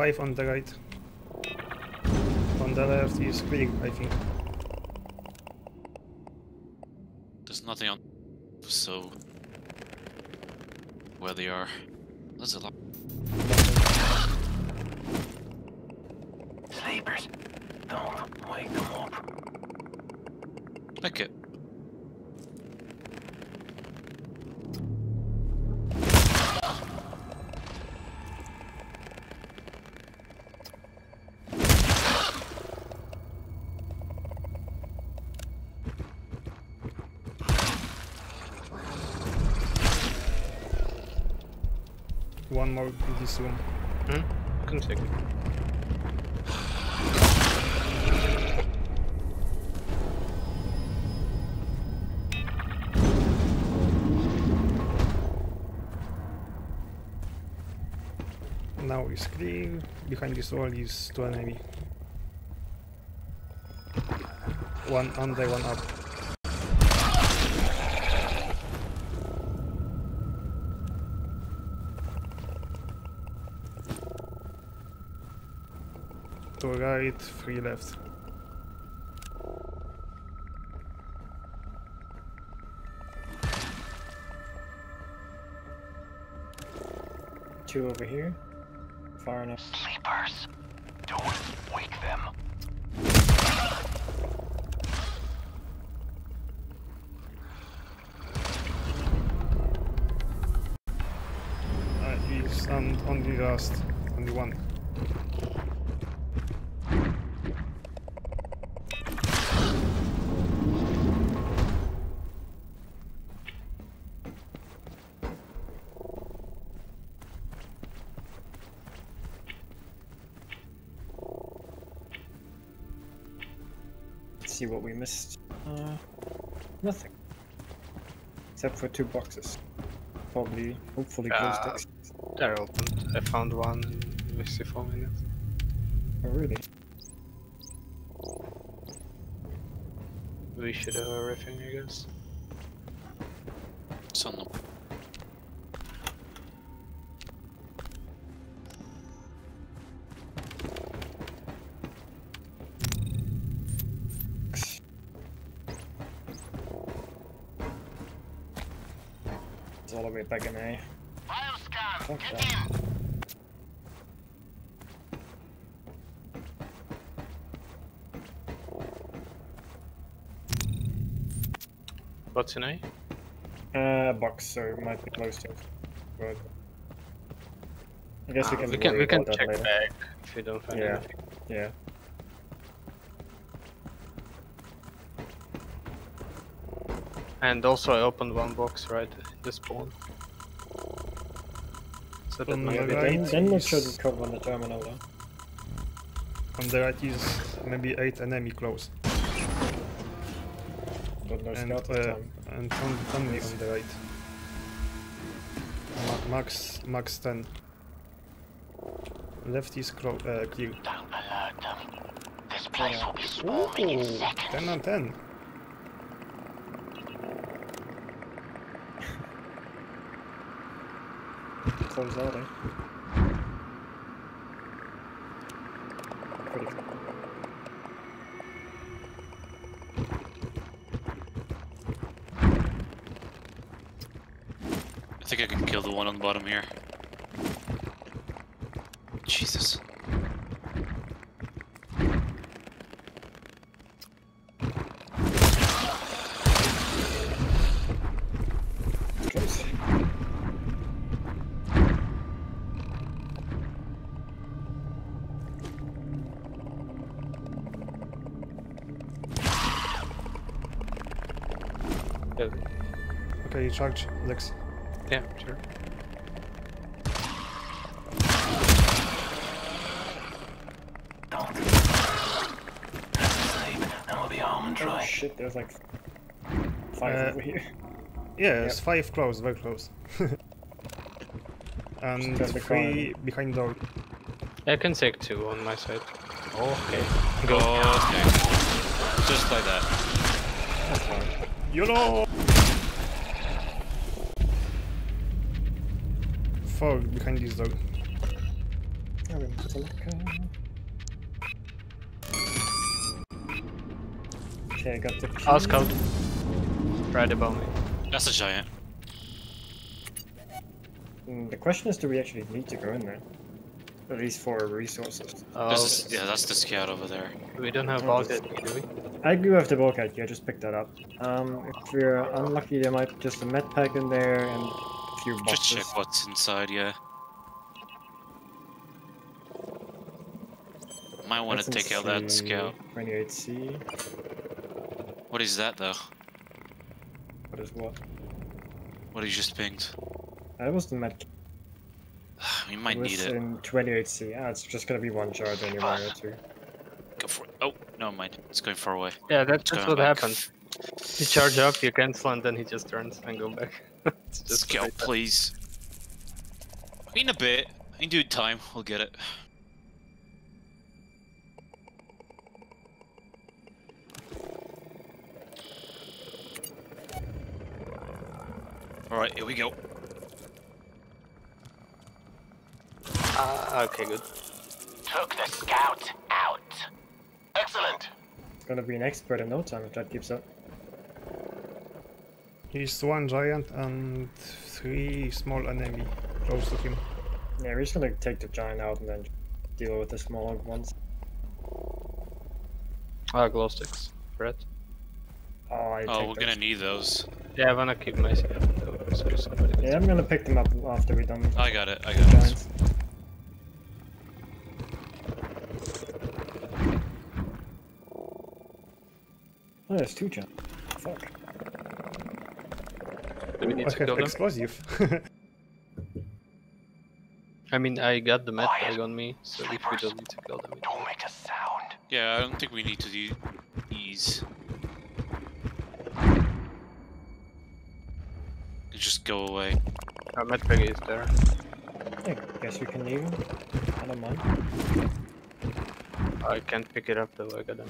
five on the right. On the left is clear, I think. There's nothing on. So. Where they are. There's a lot. One more in this room. Hmm? Can take it. Now is clear. Behind this wall is two enemy. One under, one up. Two right, three left. Two over here. Far enough. Sleepers. Don't wake them. Uh, he's on, on the last, only one. Missed. Uh, nothing. Except for two boxes. Probably, hopefully close Uh, to They're opened. I found one with C4 in it. Oh, really? We should have everything, I guess. It's on the. It's all the way back in A. Bioscan. Fuck Get that. in. What's in A? Uh, box, so it might be close to it. But I guess we Ah, can we can, we can about that check later. back if we don't find Yeah. anything. Yeah. And also I opened one box right at the spawn. So that On the Yeah, be but then, right then we should cover on the terminal though. On the right is maybe eight enemy close. But no And, scout this uh, and on, only on the right. Ma max, max 10. Left is clo uh, clear. Don't alert them. This place Yeah. will be swarming in seconds. 10 on 10. Close out, eh? Pretty cool. I think I can kill the one on the bottom here. Jesus. Charge, Lex. yeah, sure. Don't. Sleep, and we'll be home and Oh shit, there's like five Uh, over here. Yeah, it's five close, very close. and Just the three behind door. I can take two on my side. Okay. Go. Okay. Just like that. That's fine. YOLO! Four behind this door. Yeah, we It's a locker. Okay, I got the key. I'll scout. Right above me. That's a giant. Mm, The question is, do we actually need to go in there? At least for resources. Oh, This is, yeah, that's the scout over there. we don't have Oh, bulkhead, do we? I do have the bulkhead key, I just picked that up. Um, if we're unlucky, there might be just a med pack in there and a few boxes. Just check what's inside, yeah. Might want to take out that scout. 28C. What is that though? What is what? What he just pinged? That was the med. We might it need it. in 28C. Ah, it's just gonna be one charge anyway or two. Go for it. Oh, no mind. It's going far away. Yeah, that, It's that's what back. happens. You charge up, you cancel, and then he just turns and go back. It's just Scout, like that. please. In a bit. In due time, we'll get it. Alright, here we go. Ah, okay, good. Took the scout out. Excellent. It's gonna be an expert in no time if that keeps up. He's one giant and three small enemy close to him. Yeah, we're just gonna take the giant out and then deal with the smaller ones. Ah, glow sticks. Red. Oh, I Oh, we're those. gonna need those. Yeah, I wanna keep my so Yeah, I'm gonna pick them up after we're done I got it, I the got it. Oh, there's two giants. Fuck. Do we need I to have kill them? explosive. I mean, I got the med bag on me, so if we don't need to kill them. Don't make a sound. Yeah, I don't think we need to do these. Just go away. Our med bag is there. I guess we can leave them. I don't mind. I can't pick it up though, I got them.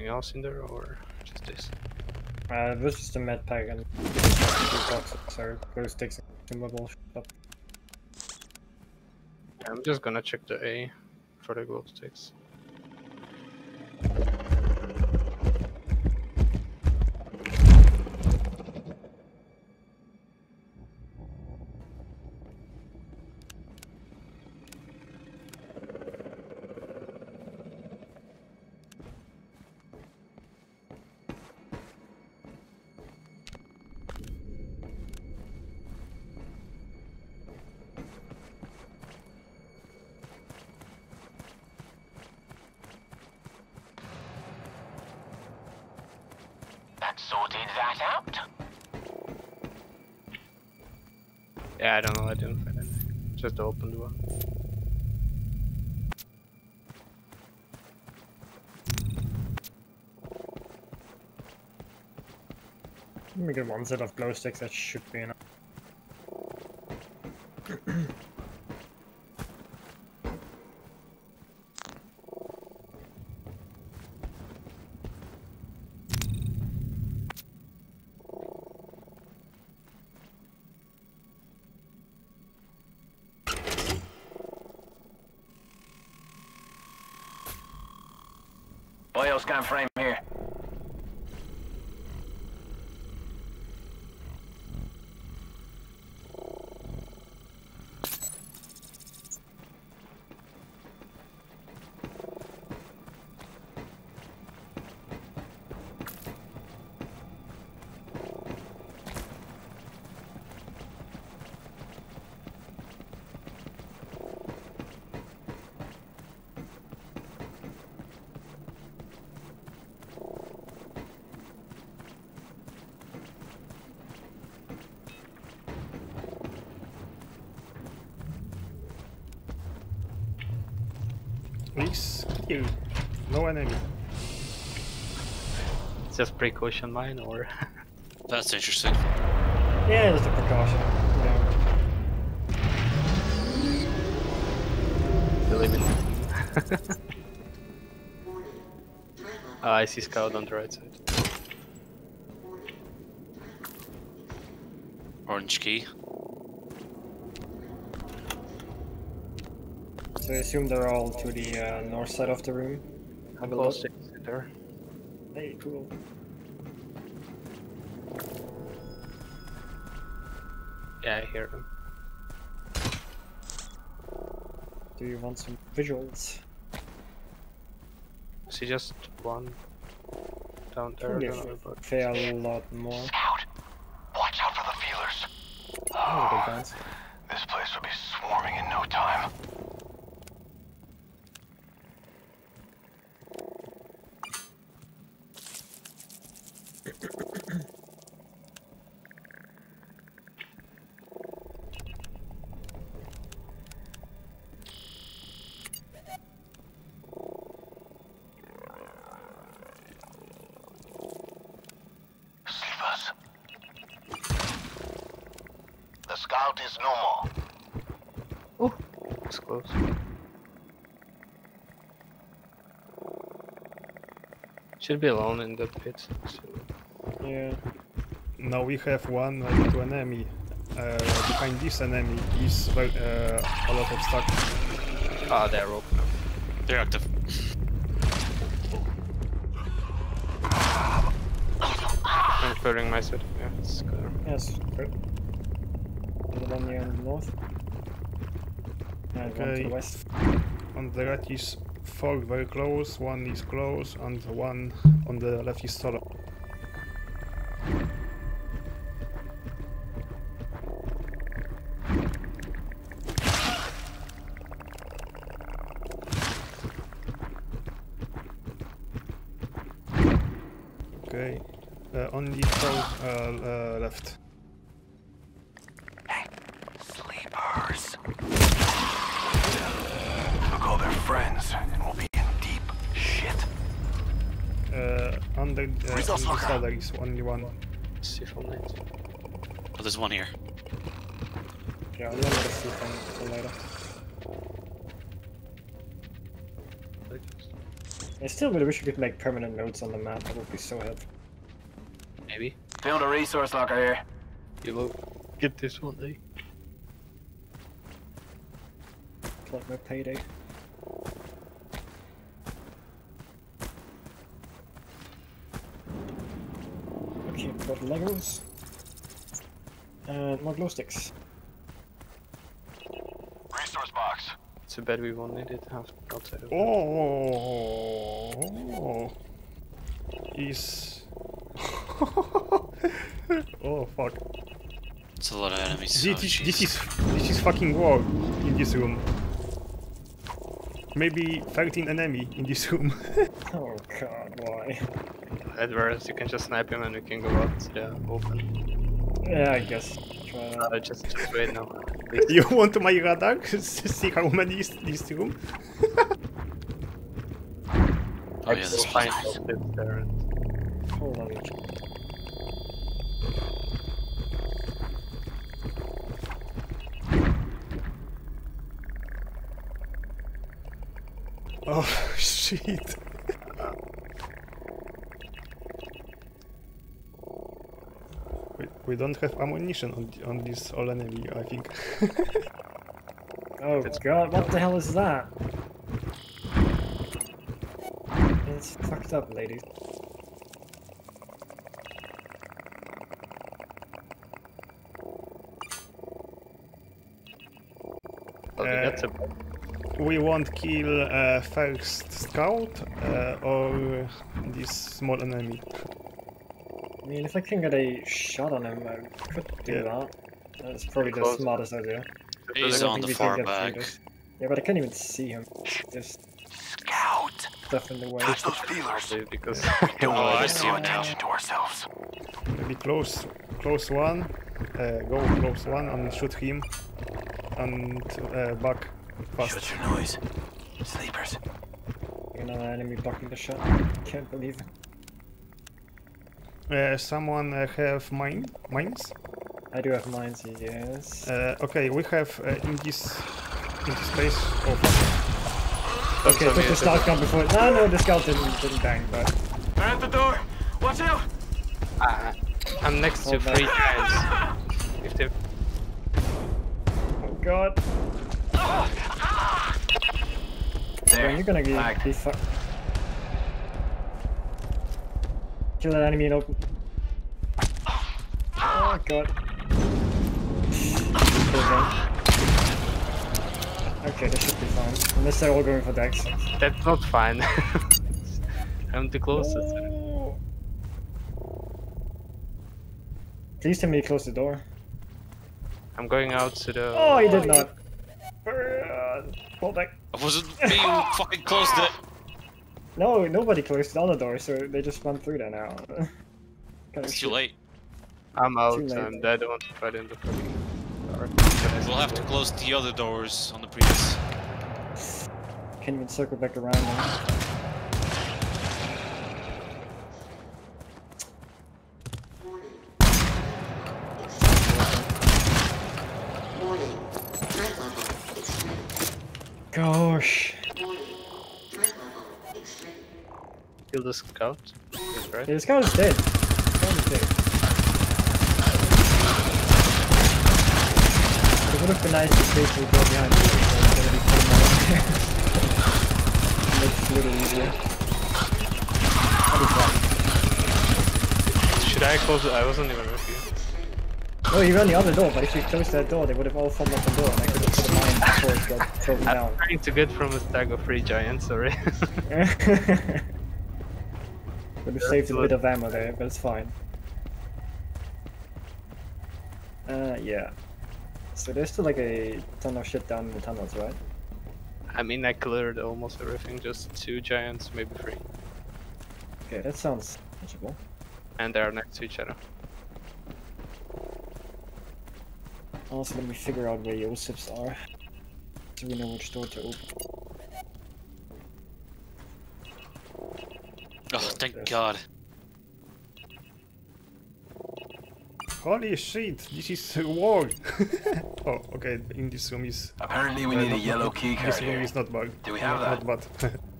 Anything else in there, or just this? Uh, it was just a med pack and two boxes, glow sticks and consumable stuff. I'm just gonna check the A for the glow sticks. The opened one. Let me get one set of glow sticks, that should be enough. Bioscan frame here. Please kill. No enemy. It's just precaution mine, or That's interesting. Yeah, just a precaution. You believe in the. Uh, I see scout on the right side. Orange key. So I assume they're all to the uh, north side of the room. Have a look. Close there. Hey, cool. Yeah, I hear them. Do you want some visuals? See just one down there. Probably I don't know fair a lot more. Scout, watch out for the feelers. Oh, good guns. This place will be swarming in no time. Sleepers. The scout is no more. Oh, it's close. Should be alone in the pit. So. Yeah. Now we have one ready to enemy. Uh, behind this enemy is uh, a lot of stuff. Ah, they're open. They're active. I'm clearing my side. Yeah, it's clear. Yes, good. One near the north. And one to Okay. the west. On the right is fog very close, one is close, and one on the left is solo. Results on the locker. side there is only one. See full night. Oh, there's one here. Yeah, I'll let us see them for later. I still really wish we could make permanent notes on the map. That would be so helpful. Maybe. Found a resource locker here. You will get this one day. It's like my payday. Got Legos. And more glow sticks. Resource box. It's a bad we won't need it out- outside of Oh, is. oh fuck! It's a lot of enemies. This, Oh, this, this is this is fucking war in this room. Maybe 13 enemy in this room. Oh god, why? Edwards, you can just snipe him and we can go out to the open. Yeah, I guess. Try that. Uh, just, just wait now. you want my radar? See how many is this room? Oh yeah, this We'll one. find it Hold on. Oh shit! We, we don't have ammunition on, on this all enemy, I think. Oh god, what the hell is that? It's fucked up, ladies. Uh, that's a we won't kill uh, first scout uh, or this small enemy. I mean, if I can get a shot on him, I could do Yeah. that. That's probably the smartest idea. He's on the far back. Yeah, but I can't even see him. Just Scout. stuff in the way. Touch those feelers. Actually, because Don't Oh, want I to see draw now. attention to ourselves. Maybe close, close one, uh, go close one and shoot him, and uh, back fast. Shut your noise. Sleepers. Another enemy blocking the shot. Can't believe it. Uh, someone uh, have mine, mines? I do have mines, yes. Uh, okay, we have uh, in this in this space. Oh, okay, so put the we- scout gun before. No, no, the scout didn't, didn't bang, but At the door! Watch out! Uh, I'm next to Hold three back. giants. If they Oh god. There. Bro, you're gonna get Flag. be fu- Kill that enemy and open. Oh god. Okay, this should be fine. Unless they're all going for Dex. That's not fine. I'm the closest. No. Please tell me to close the door. I'm going out to the. Oh, he did not. Uh, Hold back. I wasn't being fucking closed it. No, nobody closed all the other door, so they just run through there now. Kinda It's too late. I'm out. Too late. I'm dead. I want to fight in the fucking. dark. We'll have to close the other doors on the previous. Can't even circle back around now. Gosh. Kill the scout. That's right. Yeah, this guy is dead. Guy is dead. It would have been nice to stay to go behind you. it's gonna be fun now. Makes it a little easier. That'll be fun. Should I close it? I wasn't even with you. No, you ran the other door, but if you closed that door, they would have all fallen off the door, and I could have put a mine before it got thrown I'm down. trying to get from a stack of three giants. Sorry. would have saved a bit of ammo there, but it's fine. Uh, yeah. So there's still like a ton of shit down in the tunnels, right? I mean, I cleared almost everything. Just two giants, maybe three, Okay, that sounds manageable. and they are next to each other. Also, let me figure out where Yosef's are. So we know which door to open. Oh, thank God. Holy shit, this is a war! oh, okay, in this room is... Apparently we uh, need a yellow not- key card This room here. is not bug. Do we have not, that? Not bad.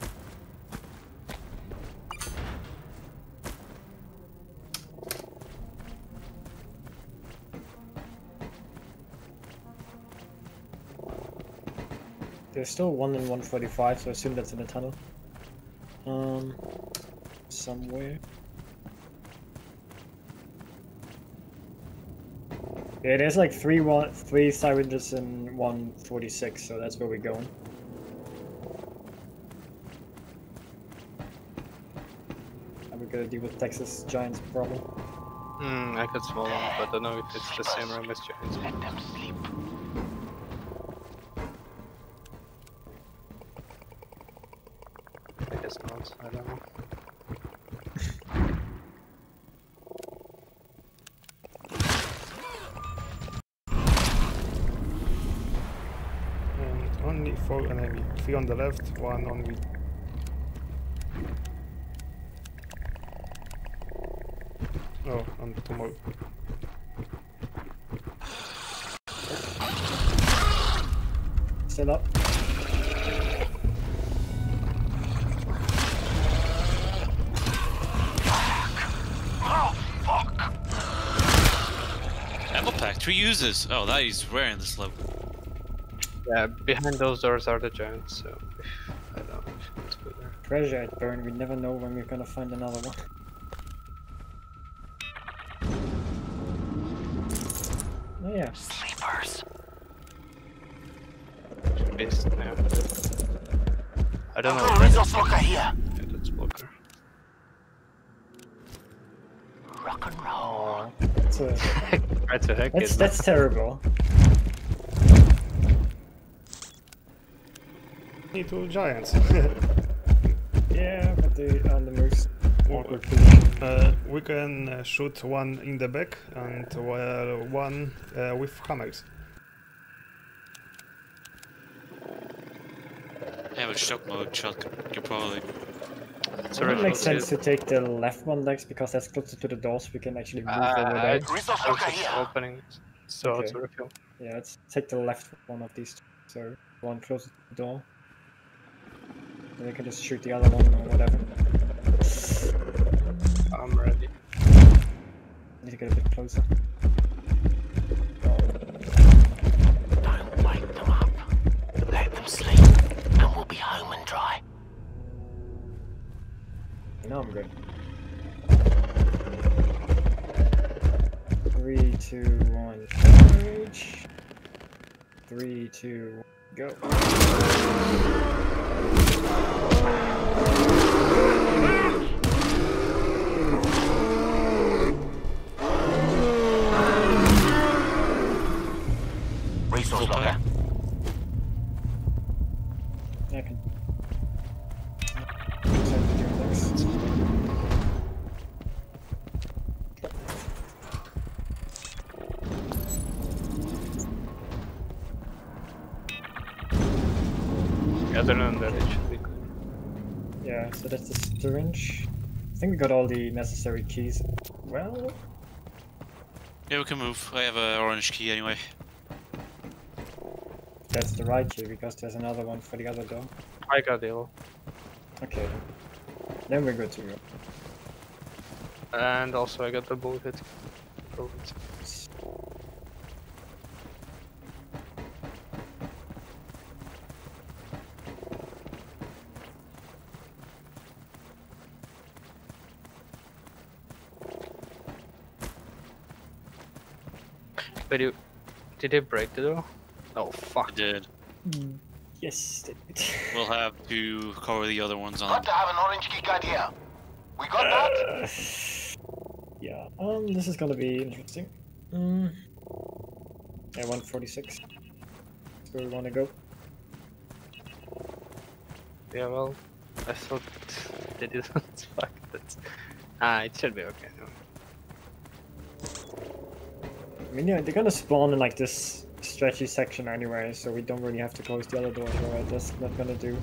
There's still one in 145, so I assume that's in the tunnel. Um, somewhere. Yeah, there's like three one three syringes in 146, so that's where we're going. And we're gonna deal with Texas Giants problem. Hmm, I could swallow, but I don't know if it's the same room as giants. Let them sleep. I guess not. I don't know. Four enemy. Three on the left, one on me. Oh, and two more. Still up. Ammo pack, three users. Oh, that is rare in this level. Yeah, behind those doors are the giants, so I don't know if you want to go there. Treasure at burn. We never know when we're gonna find another one. Oh yeah. Sleepers. Base, yeah. I don't know. Oh, where- resource locker here. Yeah, that's Walker. Rock and roll. That's, a, Try to hack that's, that's terrible. Need two giants. Yeah, but they are in the most awkward position. uh, we can uh, shoot one in the back and uh, one uh, with hammers. Yeah, with shock mode, shot, you probably. It's It a would make rifle, sense to take the left one next because that's closer to the door, so we can actually move Uh, over there. it's Resource locker here. opening. So Okay. it's a refill. Yeah, let's take the left one of these two. So one closer to the door. And we can just shoot the other one or whatever. I'm ready. Need to get a bit closer. Don't wake them up. Let them sleep, and we'll be home and dry. Now I'm good. Three, two, one, charge. Three, two, go. Resource locker. Yeah, I can. Start to do next. Other than that, Yeah, so that's the syringe. I think we got all the necessary keys. Well, Yeah, we can move. I have an orange key anyway. that's the right key because there's another one for the other door. I got ill. Okay. Then we're good to go. And also I got the bullet. bullet. But you, did it break the door? Oh I fuck! did. Yes, they did. We'll have to cover the other ones on. Got to have an orange key card here. We got that? Uh, yeah, um, this is gonna be interesting. Mm. Yeah, 146. That's where we wanna go. Yeah, well, I thought they didn't. fuck that. Ah, it should be okay. I mean, yeah, they're gonna spawn in like this stretchy section anyway, so we don't really have to close the other doors, alright? That's not gonna do.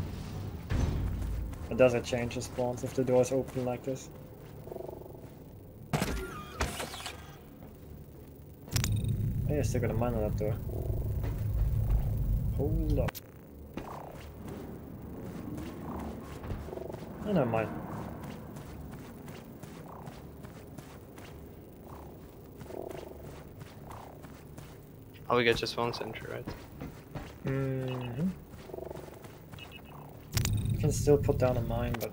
It does a change the spawns if the doors open like this. Oh, yeah, still got a mine on that door. Hold up. Oh, never mind. Oh, we get just one sentry, right? Mm-hmm. Can still put down a mine, but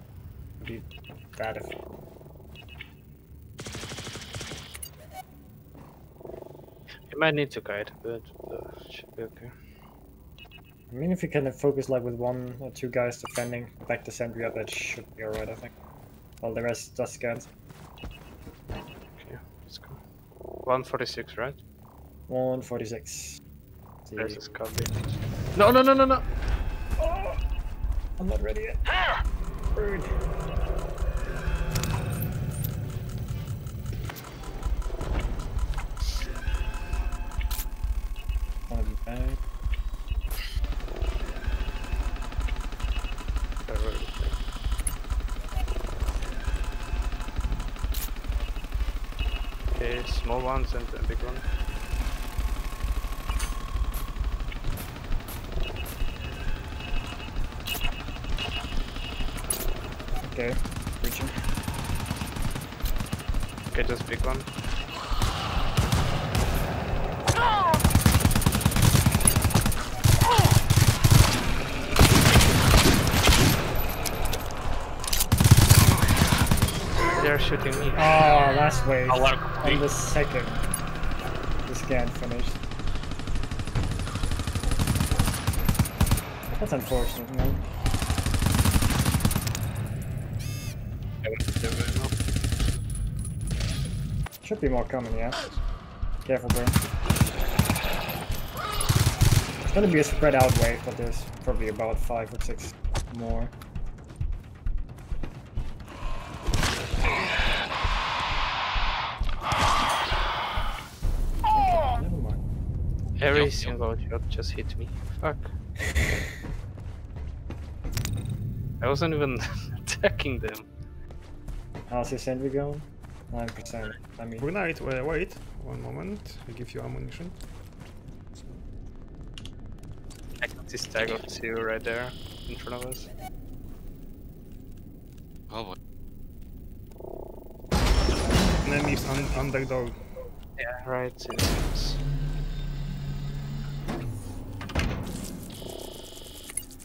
it'd be bad if. You might need to guide, but uh, should be okay. I mean, if you can focus like with one or two guys defending, back the sentry up, that should be alright, I think. Well, the rest just scans. Okay, let's go. 146, right? 146. There's a Scubby. No, no, no, no, no! Oh, I'm not ready yet. Rude. Wanna be back? They're really big. Okay, small ones and a big one. Okay, just big one. They're shooting me. Oh, last wave. I want On the second. The scan finished. That's unfortunate, man. Should be more coming, yeah. Careful, bro. It's gonna be a spread out wave, but there's probably about five or six more. Okay, never mind. Every Yup, yup. single shot just hit me. Fuck. I wasn't even attacking them. How's your sentry going? 9%. I mean, Good night. Wait, wait. One moment. I give you ammunition. I got this tag of two right there in front of us. Oh boy. enemies un under door. Yeah, right. Yes.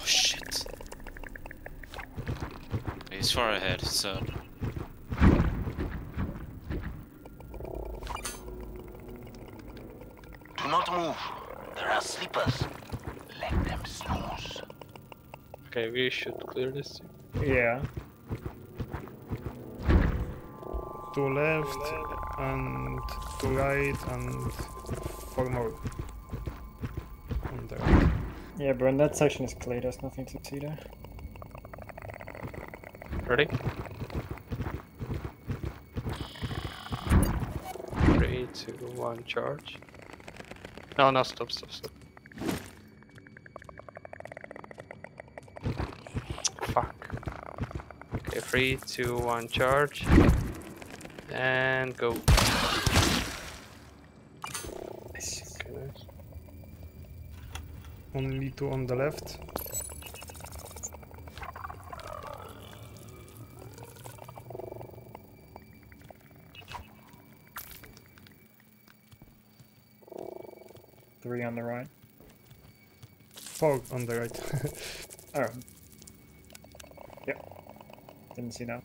Oh shit. He's far ahead, so. Move. There are sleepers. Let them snooze. Okay, we should clear this. Yeah. To left and to right and four more. On the right. Yeah, but when that section is clear, there's nothing to see there. Ready? Three, two, one, charge. No, no, stop, stop, stop. Fuck. Okay, three, two, one, charge. And go. Nice. Okay, nice. Only two on the left. Three on the right. Fog on the right. Oh. Yep. Didn't see that.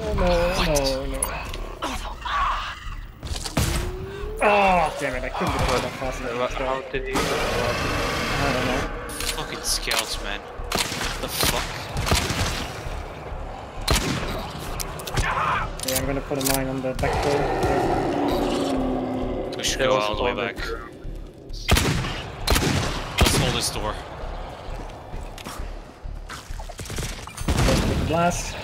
Oh no, no, no. Oh, damn it, I couldn't get that fast enough. How did he? I don't know. Fucking scouts, man. What the fuck? Yeah, I'm gonna put a mine on the back door. We should They go all the way back. us- Let's hold this door. Blast.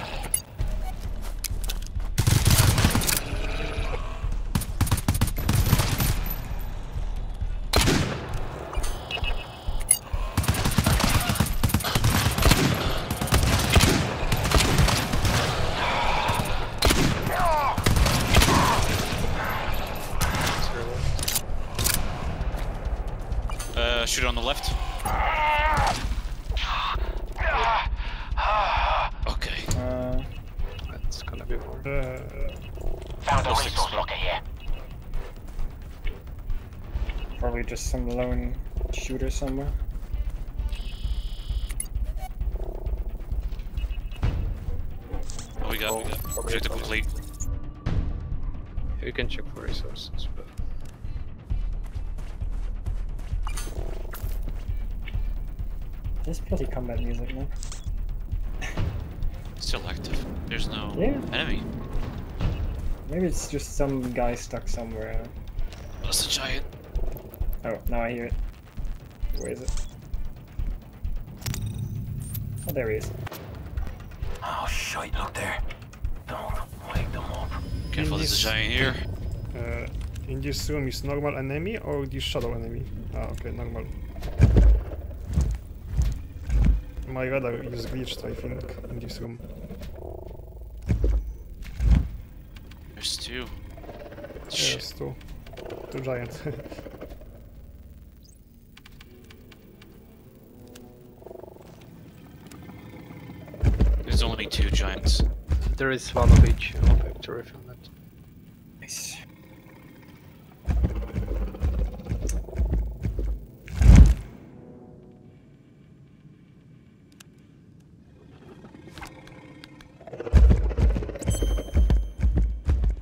Shooter somewhere. What we got? We got Oh, objective okay. complete. You can check for resources, but This bloody combat music, man. Still active. There's no Yeah. enemy. Maybe it's just some guy stuck somewhere. That's a giant. Oh, now I hear it. Where is it? Oh, there he is. Oh, shite, look there. Don't wake them up. Careful, there's a this- giant here. uh, in this room is normal enemy or this shadow enemy? Ah, okay, normal. My radar is glitched, I think, in this room. There's two. Shit. Yes, two. Two giant. there is one of each on factory from it. Nice.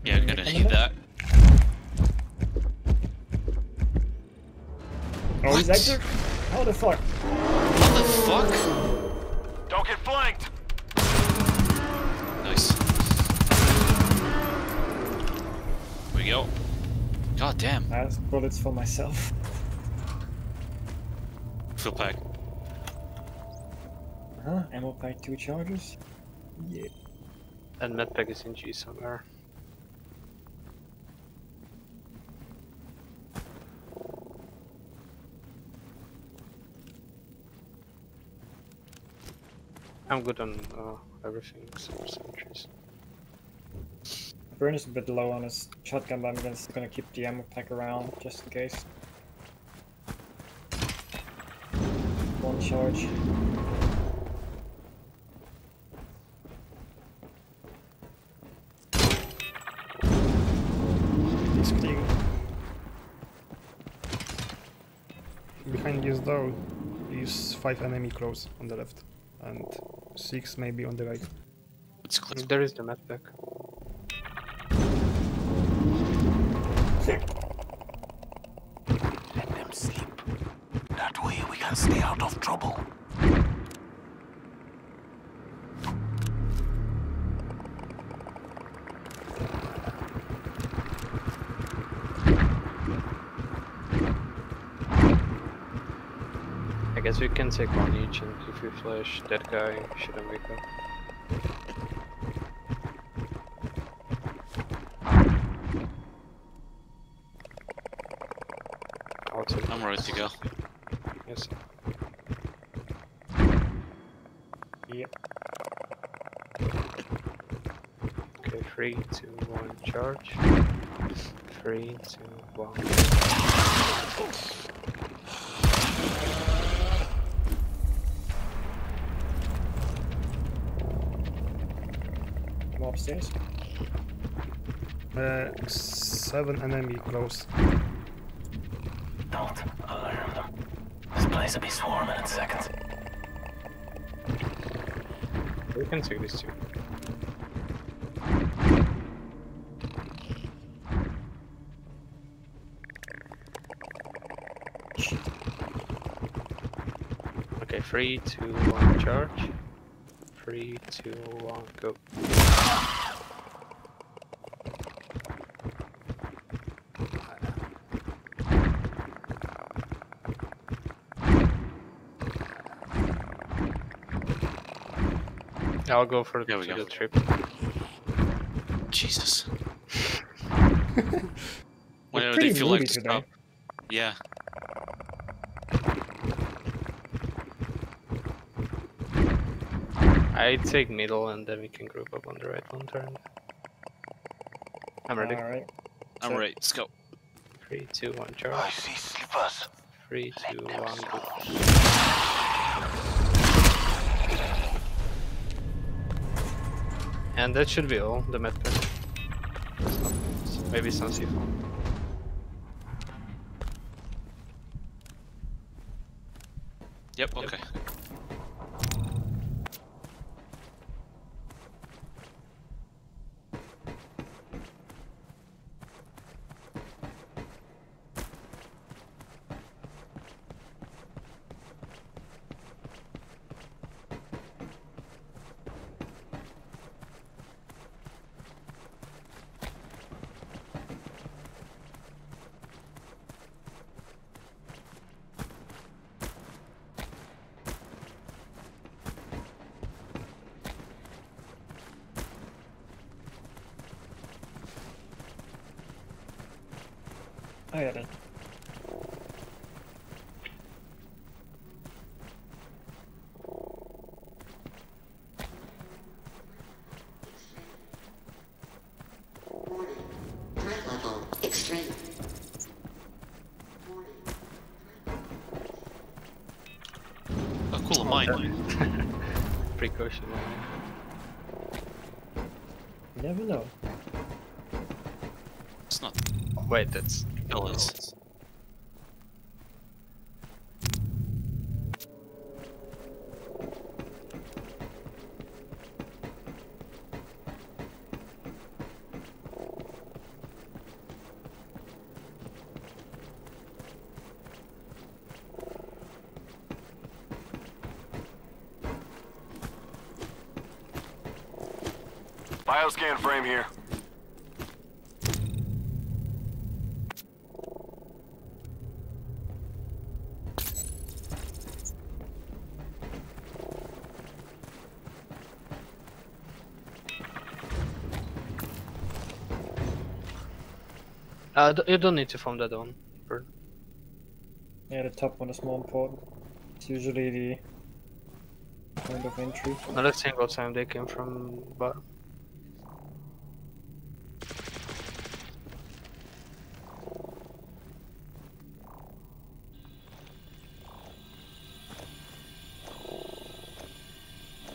Yeah, I'm gonna need that. Oh, he's What? active? How the fuck? What the fuck? God I That's bullets for myself. Full pack. Huh? Ammo pack, two charges? Yeah. And medpack is in G somewhere. I'm good on uh, everything except sentries. Burn is a bit low on his shotgun, but I'm just gonna keep the ammo pack around just in case. One charge. He's clean. Behind this door is five enemy close on the left and six maybe on the right. It's. There is the map pack. Let them sleep. That way we can stay out of trouble. I guess we can take one each, and if we flash that guy, shouldn't wake up. I'll take I'm ready to go. Yes. Yep. Okay, three, two, one, charge. Three, two, one. Come upstairs. Uh, seven enemy close. Don't alarm them. This place will be swarming in seconds. We can take these two. Okay, three, two, one, charge. Three, two, one, go. I'll go for There we the go. trip. Jesus. We're do they feel like moody to stop? Yeah. I take middle and then we can group up on the right one turn. I'm ready. Alright. I'm ready. Let's go. Three, two, one, I see sleepers. Three, two, them one, go. And that should be all, the med pack. Maybe some C4. Yep, okay. I got it. Threat level extreme. A cool oh, mine. Precaution. You never know. It's not Wait, that's. Pillars. Bioscan frame here. D- you don't need to form that one. Bird. Yeah, the top one is more important. It's usually the point of entry. Another single time they came from bottom.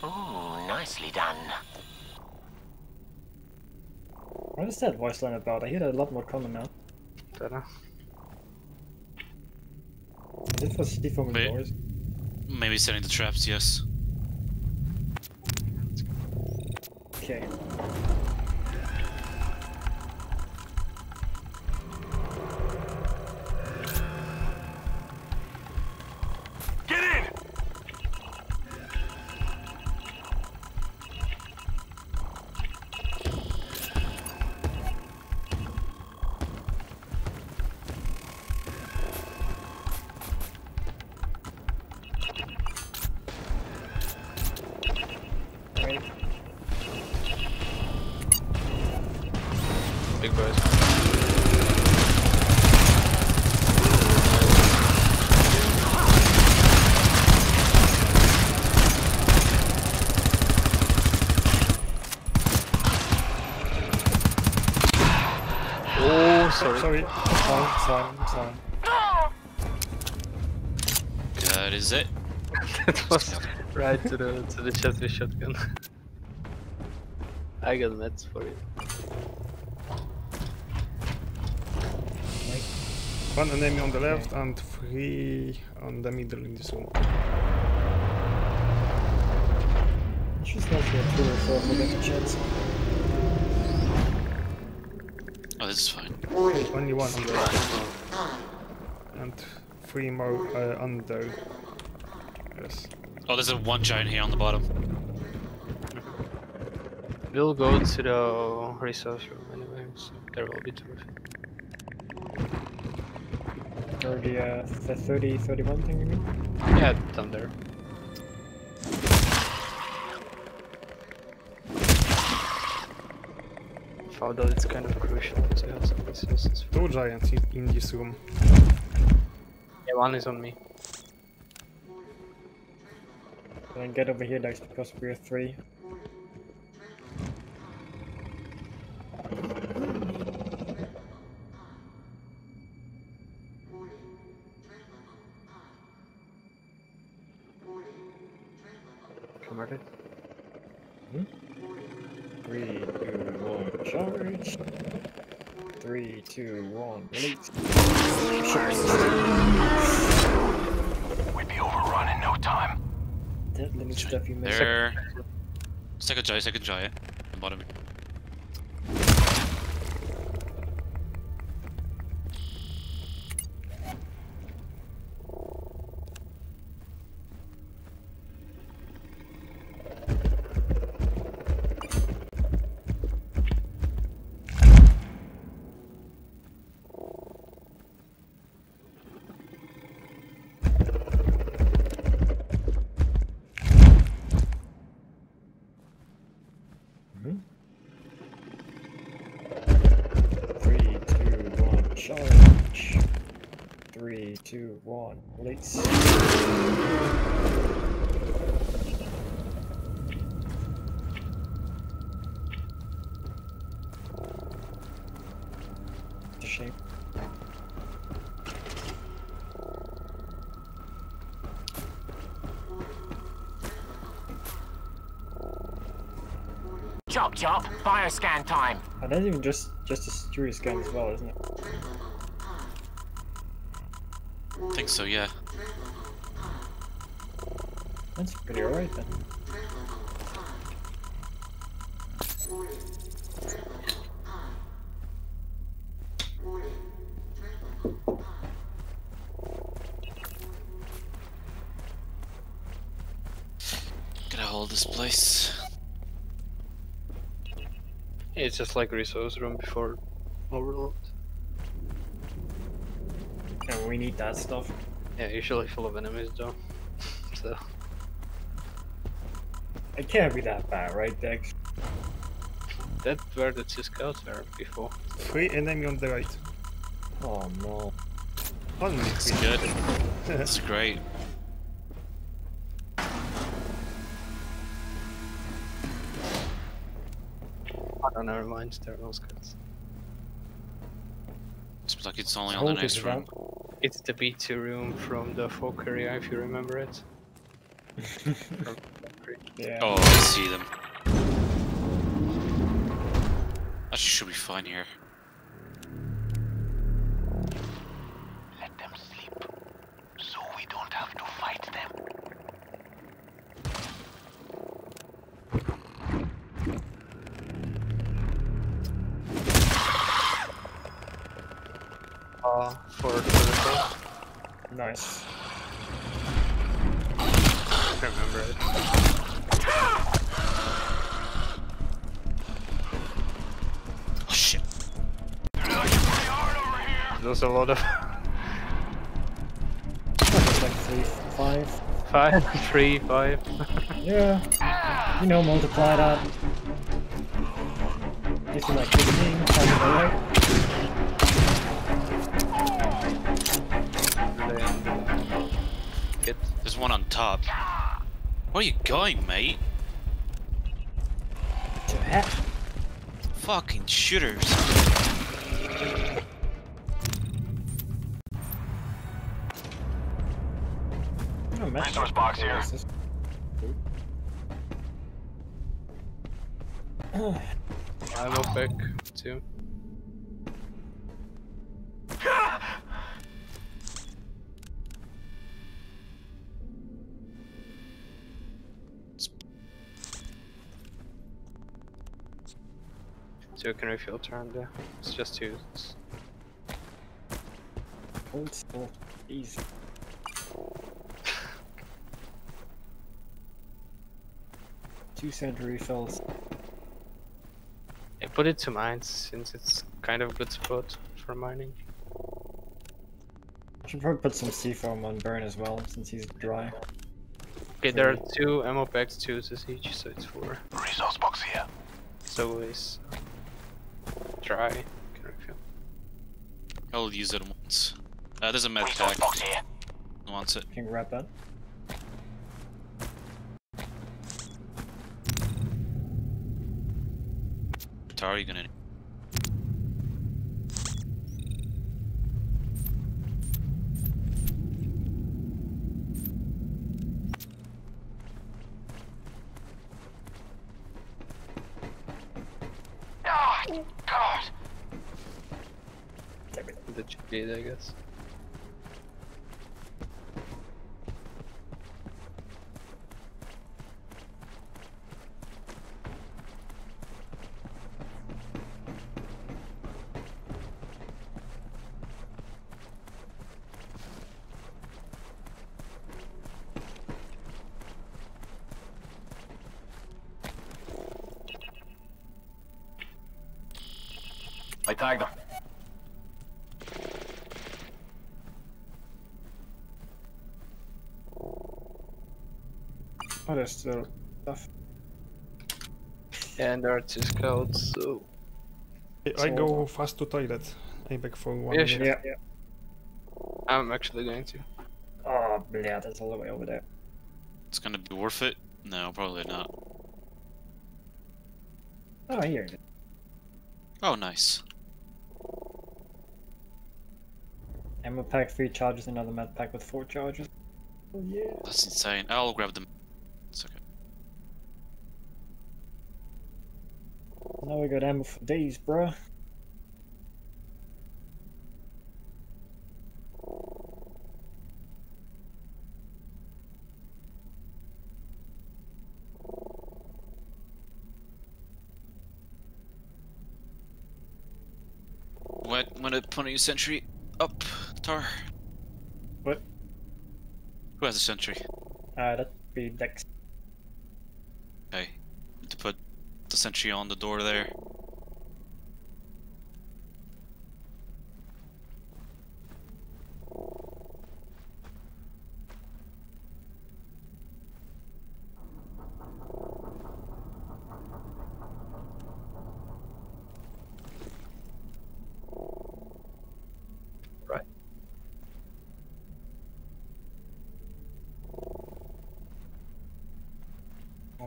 Ooh, nicely done. What is that voice line about? I hear that a lot more common now. Dunno. Is it for C-foaming Wait. doors? Maybe setting the traps, yes. Is it. that was right to the to the chest with shotgun. I got meds for it. One enemy on the left and three on the middle in this room. She's not here two or four for getting chance. Oh, this is fine. Warning. Only one on the left and three more uh, under. Yes. Oh, there's a one giant here on the bottom. We'll go to the resource room anyway, so there will be two of you. Or the, uh, the 30, 31 thing you mean? Yeah, down there. Found out it's kind of crucial to have some resources. Two giants in, in this room. Yeah, one is on me. And then get over here next because we're three. Come at it. Hmm? Three, two, one, charge. Three, two, one, release. We'd Limit stuff you missed. There. Second giant, second giant. Bottom. Two, one, release. Shame. Chop chop, bioscan time. And that's even just just a security scan as well, isn't it? I think so, yeah. That's pretty alright then. Gotta hold this place. It's just like resource room before overload. And we need that stuff. Yeah, usually full of enemies though. so It can't be that bad, right, Dex? that's where the two scouts were before. Three enemy on the right. Oh no. Only It's three. good. It's great. Oh, never mind. There are no scouts. It's like it's only on the it next room. Around. It's the B2 room from the folk area, if you remember it. Yeah. Oh, I see them. Actually, should be fine here. There's a lot of Just like three, five. five, three, five. Yeah. You know, multiply that. Gives you like 15, sounds about right. then There's one on top. Where are you going, mate? To heck. Fucking shooters. Box here. Is- ammo pack too. So can refill turn there. It's just two. Hold still. Easy. Two cent refills. Yeah, put it to mines since it's kind of a good spot for mining. I should probably put some C-foam on Burn as well, since he's dry. Okay, there are two ammo packs, two uses each, so it's four. Resource box here. So it's dry. Can refill. I'll use it once. Uh, there's a med Resource pack. box here. Wants it. You can grab that. Tar, you gonna need? Ah, God. The gate, I guess. I tagged him. Oh, there's still stuff. And there are two scouts, so I go fast to toilet. I'm back for one Yeah, minute. sure. Yeah, yeah. I'm actually going to. Oh, yeah, that's all the way over there. It's gonna be worth it? No, probably not. Oh, here it is. Oh, nice. Ammo pack, three charges, another med pack with four charges. Oh, yeah. That's insane. I'll grab them. It's okay. Now we got ammo for days, bruh. When, when it put a sentry up, Tar. What? Who has a sentry? Uh, that'd be Dex. Okay. To put the sentry on the door there.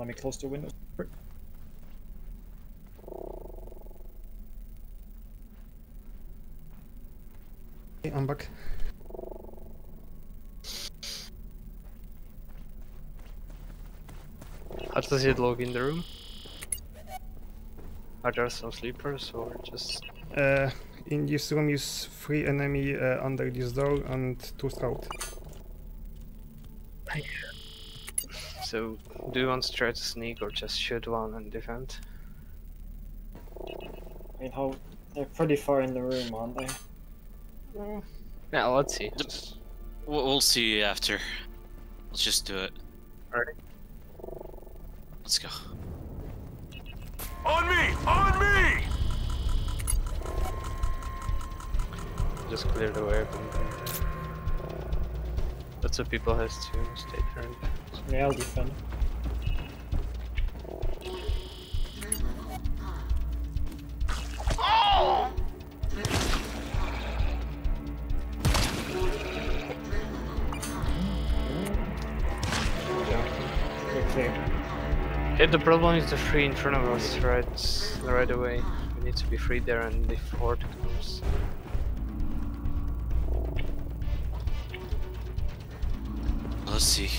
Me close the window. Okay, I'm back. How does it log in the room? Are there some sleepers or just Uh, in this room is three enemy uh, under this door and two scout. so? Do you want to try to sneak or just shoot one and defend? I mean, how they're pretty far in the room, aren't they? Mm. Yeah, let's see. The- We'll, we'll see after. Let's just do it. Alright. Let's go. On me! On me! Just clear the way. That's what people has to stay turned. Yeah, I'll defend. Okay, the problem is the free in front of us, right, right away. We need to be free there and the fort comes. Let's see.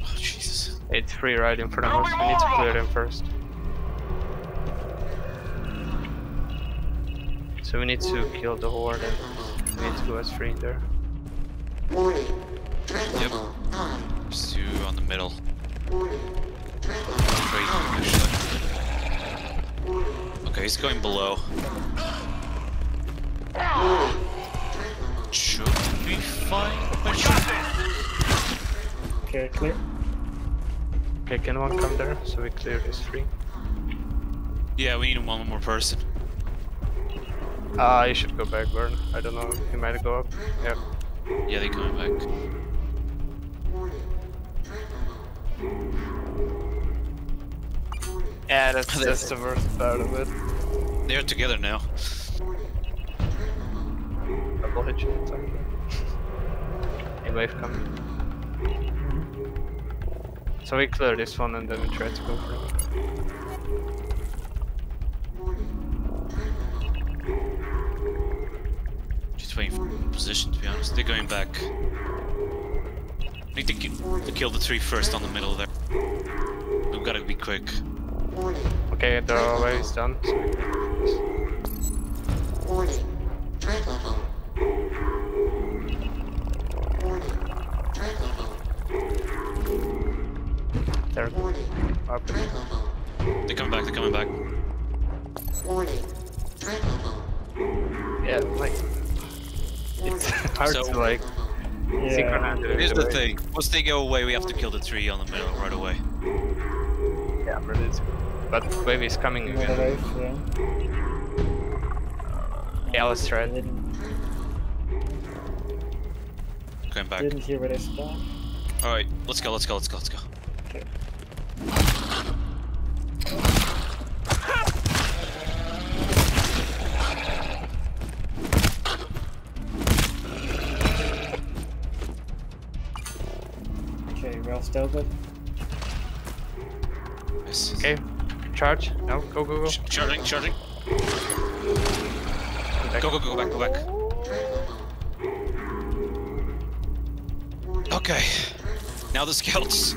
Oh, Jesus. It's free right in front of us. We need to clear them first. So we need to kill the horde and we need to go as free in there. Warning. Threat level high. There's two on the middle. Warning. Threat level Three, actually. Okay, he's going below. Should be fine. Okay, clear. Okay, can one come there so we clear this free? Yeah, we need one more person. Ah, you should go back, Burn. I don't know. he might go up. Yeah. Yeah, they're coming back. Yeah, that's that's the worst part of it. They're together now. Double hit you. it's okay. Hey, wave coming. So we clear this one and then we try to go for it. Position, to be honest. They're going back. Need to, ki- to kill the three first on the middle there. We've gotta be quick. Okay, the wave is done. So we clear this. Warning. Threat level. Warning. Threat level. There. Warning. Up. They're coming back, they're coming back. Warning. Threat level. Yeah, like it's hard So- to like Yeah. synchronize. Here's the thing. Once they go away, we have to kill the tree on the middle right away. Yeah, but it's but wave is coming again. wave, yeah. Yeah, let's try it. didn't, Going back. didn't hear where they spawned. Alright, let's go, let's go, let's go, let's go. Okay. Okay, charge. No, go go go. Ch- Charging, charging. Back. Go, go, go, back, go back. Okay. Now the scouts.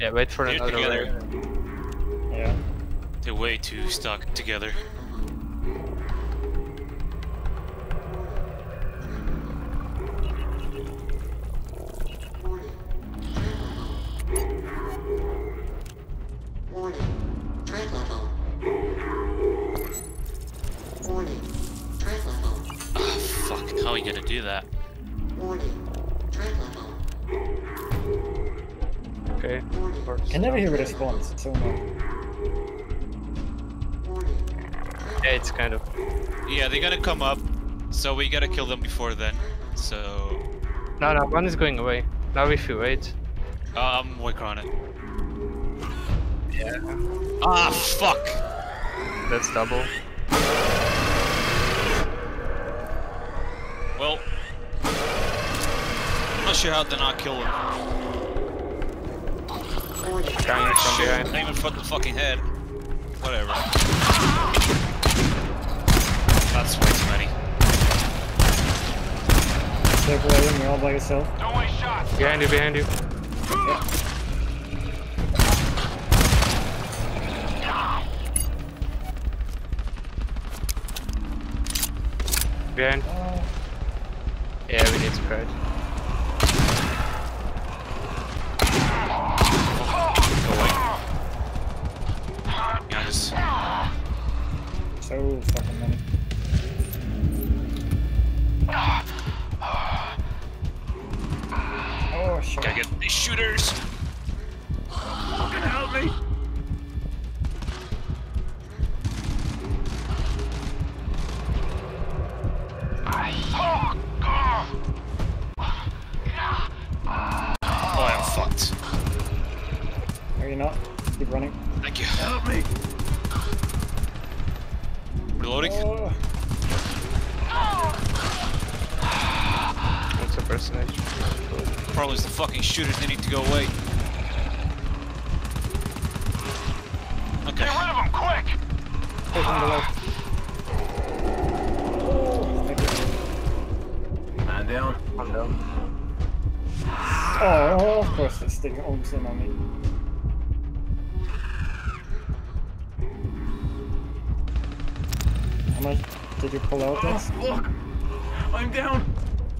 Yeah, wait for They're another together. wave. Yeah. They're way too stuck together. It's kind of. Yeah, they're gonna come up, so we gotta kill them before then. So, No, no, one is going away. Now if you wait. uh, I'm working on it. Yeah. Ah, fuck! That's double. Well, I'm not sure how to not kill him. Coming from behind. aim in front the fucking head. Whatever. That's way too many. Take away him, you're all by yourself. Don't waste shots. Behind you, behind you. Behind. Yeah, we need to crash. Oh. Go away. Behind us. So fucking many. Gotta get these shooters. Fucking help me. Shooters. They need to go away. Okay. Get rid of them, quick. push on the left. Man down. I'm down. Oh, of course, it's sticking almost in on me. How much did you pull out this? Oh, look. I'm down.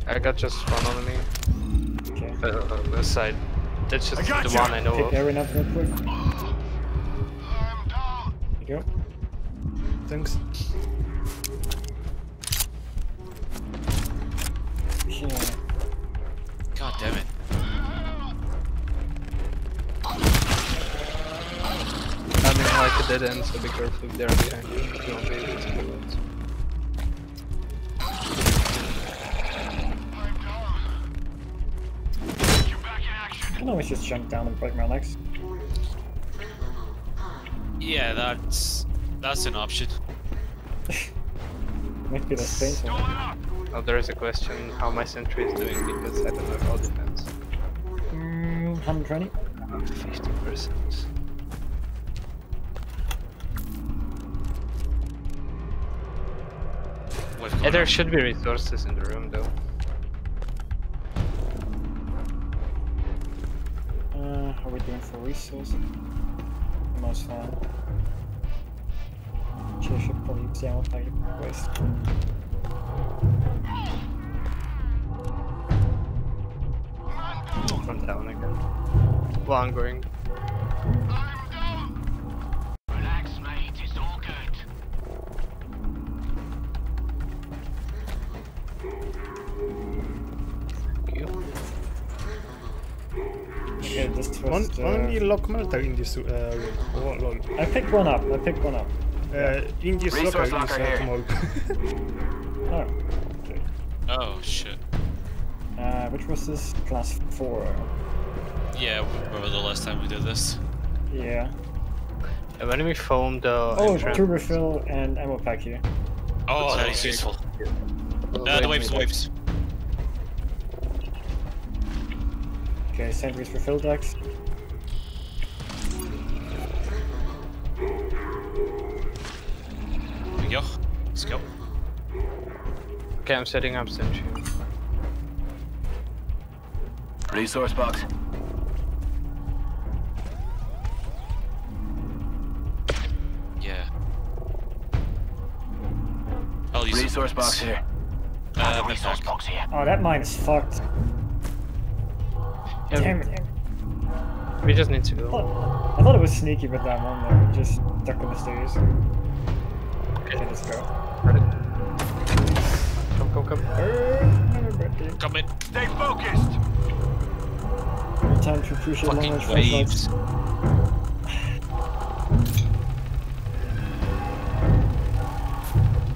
I got just one enemy. Okay. Uh, on the side. That's just the ya! one I know Pick of. Aaron up real quick. I'm down. There you go. Thanks. God damn it. I mean, like a dead end, so be careful if they're behind you. Jump down and break my legs. Yeah, that's that's an option. Might be less painful. Stolen. Oh, there is a question how my sentry is doing because I don't know how defense. Mm, 120. Fifty percent. Yeah, there should be resources in the room though. Are for resources? Most. Actually, I should probably pack waste. From down again. Well, I'm going. Okay. On, uh, only lock melter in this uh, room. Oh, lol. I picked one up. I picked one up. Uh, in this Resource locker locker uh, here. tomorrow. Oh. Okay. Oh shit. Uh, which was this? Class 4. Yeah, remember the last time we did this? Yeah. And when we foam the Oh, entrance- turbo fill and ammo pack here. Oh, that That's useful. Well, Uh, the a waves, the waves. Okay, sentries for fill decks. Here we go. Let's go. Okay, I'm setting up sentry. Resource box. Yeah. I'll use Resource box here. Uh, Resource box here. Oh, that mine is fucked. Yeah, Damn it. We just need to I go. thought, I thought it was sneaky with that one there. Just stuck in the stairs. Okay, let's go. Come, come, come. Uh, Come in. Stay focused. Time to push Fucking long waves.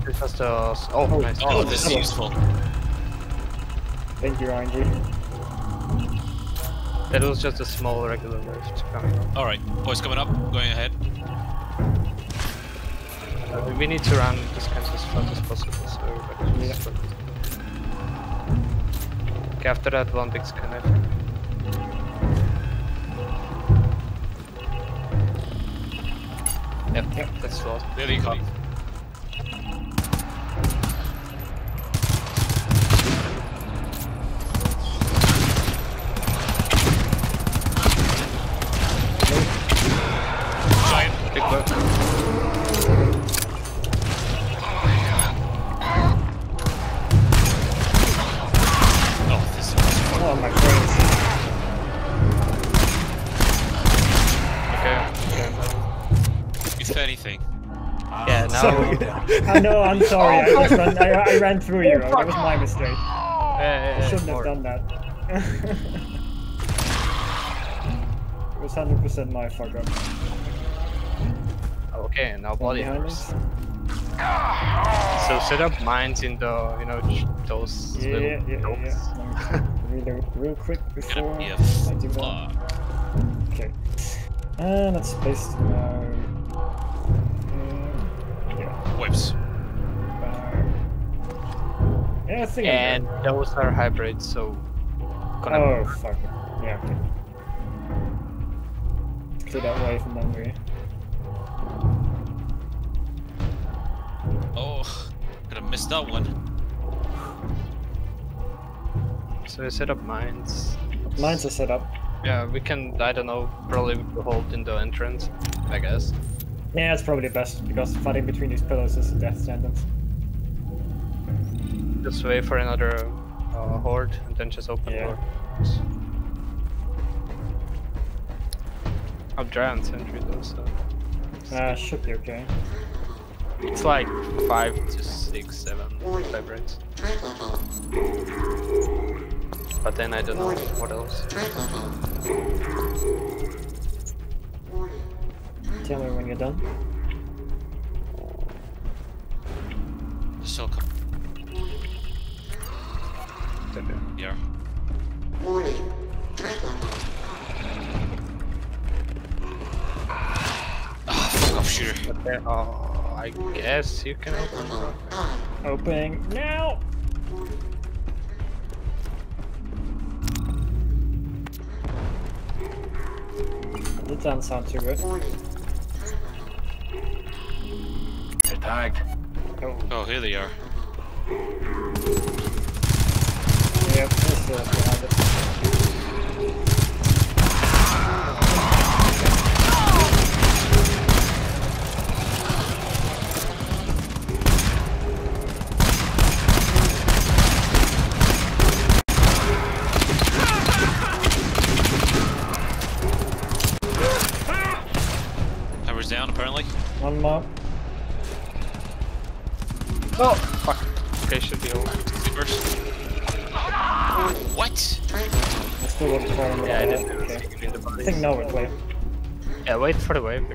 This was. Oh, Oh, nice. Oh, this is useful. Thank you, RNG. That was just a small regular lift coming up. Alright, boys coming up, going ahead. Uh, we need to run this kind as fast as possible, so everybody just focus. Okay, after that, one big scanner. Yep, Yep. that's lost. There you go. Big boat. Oh, my. Okay. If anything. Yeah, no. I know, I'm sorry. I, ran, I, I, ran through you. That was my mistake. Hey, hey, I shouldn't have done that. it was 100% my fuck up. Okay, now body bloody behind horse. us. So set up mines in the, you know, those Yeah, little yeah, yeah, domes. yeah. Let me reload real quick before Gonna be a I do that. fuck. Okay. And let's place it now. Uh, yeah. Wipes. Uh, yeah, I think I'm And good. those are hybrids, so gonna Oh, fuck. Yeah, okay. Clear that way from memory. Oh, could have missed that one. so we set up mines. Mines are set up. Yeah, we can I don't know, probably hold in the entrance, I guess. Yeah, it's probably best because fighting between these pillars is a death sentence. Just wait for another uh, horde and then just open Yeah. doors. I'll giant sentry though, so Uh, should be okay. It's like five to six, seven hybrids. But then I don't know what else. Tell me when you're done. So come. Yeah. Warning. Ah, fuck off, shooter. Okay, oh, I guess you can open the door. Triclophone. On. Opening now! That doesn't sound too good. They're tagged. Oh, oh here they are. Yep,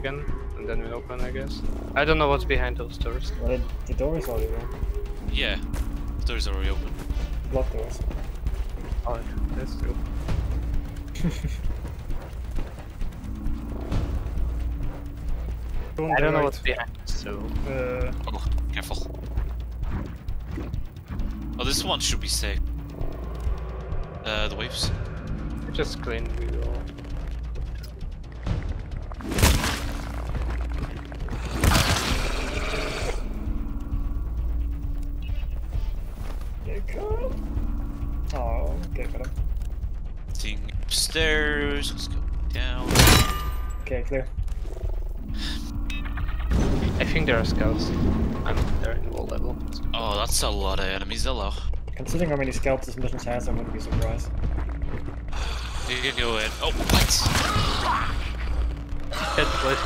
again, and then we open, I guess. I don't know what's behind those doors. Well, the, the door is already open. Yeah. Doors are already open. Block doors. Oh, that's true. On I don't know right. what's behind, so... Uh, Oh, careful. Oh, this one should be safe. Uh, the waves. Just clean Okay, clear. I think there are scouts. I'm there in wall level. Let's go. Oh, that's a lot of enemies. Hello. Considering how many scalps this mission has, I wouldn't be surprised. You can go in. Oh, what? Hit, please.